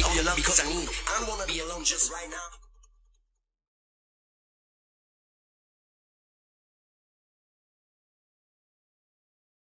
me all your love because I need it. I don't wanna be alone just right now.